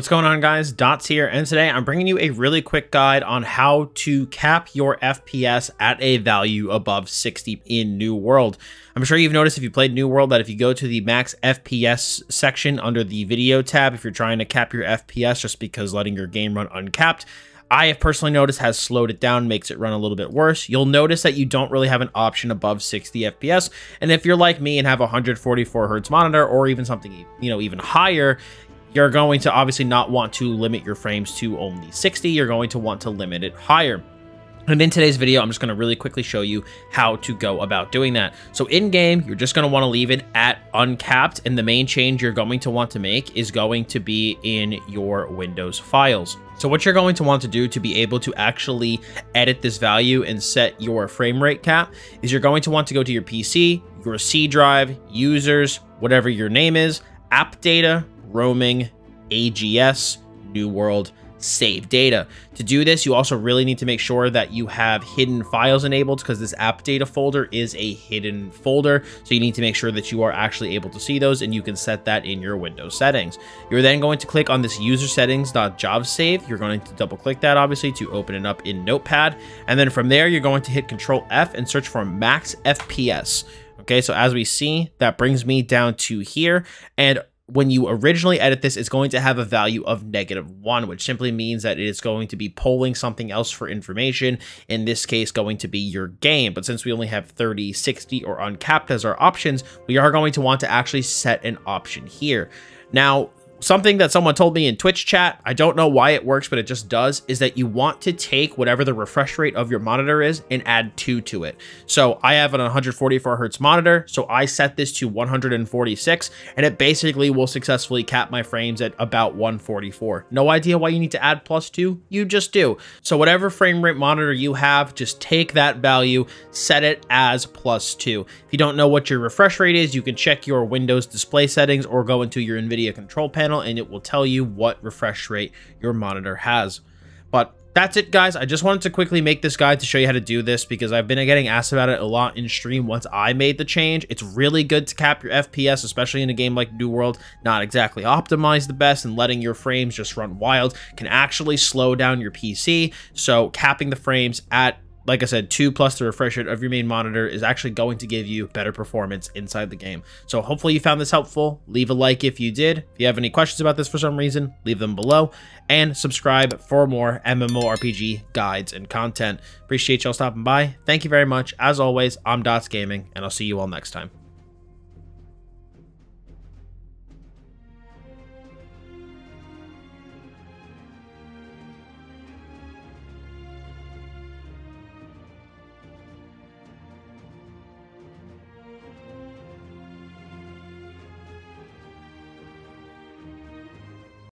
What's going on guys, Dottz here, and today I'm bringing you a really quick guide on how to cap your FPS at a value above 60 in New World. I'm sure you've noticed if you played New World that if you go to the max FPS section under the video tab, if you're trying to cap your FPS just because letting your game run uncapped, I have personally noticed has slowed it down, makes it run a little bit worse. You'll notice that you don't really have an option above 60 FPS. And if you're like me and have a 144 hertz monitor or even something, you know, even higher, you're going to obviously not want to limit your frames to only 60. You're going to want to limit it higher. And in today's video, I'm just going to really quickly show you how to go about doing that. So in game, you're just going to want to leave it at uncapped. And the main change you're going to want to make is going to be in your Windows files. So what you're going to want to do to be able to actually edit this value and set your frame rate cap is you're going to want to go to your PC, your C drive, users, whatever your name is, app data, roaming, AGS, New World, save data. To do this, you also really need to make sure that you have hidden files enabled because this app data folder is a hidden folder. So you need to make sure that you are actually able to see those and you can set that in your Windows settings. You're then going to click on this user settings.jobsave. You're going to double click that obviously to open it up in Notepad. And then from there, you're going to hit control F and search for max FPS. Okay, so as we see, that brings me down to here. And when you originally edit this, it's going to have a value of negative one, which simply means that it is going to be polling something else for information. In this case, going to be your game. But since we only have 30, 60, or uncapped as our options, we are going to want to actually set an option here. Now, something that someone told me in Twitch chat, I don't know why it works, but it just does, is that you want to take whatever the refresh rate of your monitor is and add two to it. So I have an 144 hertz monitor, so I set this to 146, and it basically will successfully cap my frames at about 144. No idea why you need to add plus two, you just do. So whatever frame rate monitor you have, just take that value, set it as plus two. If you don't know what your refresh rate is, you can check your Windows display settings or go into your NVIDIA control panel panel and it will tell you what refresh rate your monitor has. But that's it guys. I just wanted to quickly make this guide to show you how to do this because i've been getting asked about it a lot in stream once i made the change. It's really good to cap your fps especially in a game like new world not exactly optimized the best and letting your frames just run wild can actually slow down your pc so capping the frames at like I said, 2 plus the refresh rate of your main monitor is actually going to give you better performance inside the game. So hopefully you found this helpful. Leave a like if you did. If you have any questions about this for some reason, leave them below. And subscribe for more MMORPG guides and content. Appreciate y'all stopping by. Thank you very much. As always, I'm Dottz Gaming, and I'll see you all next time.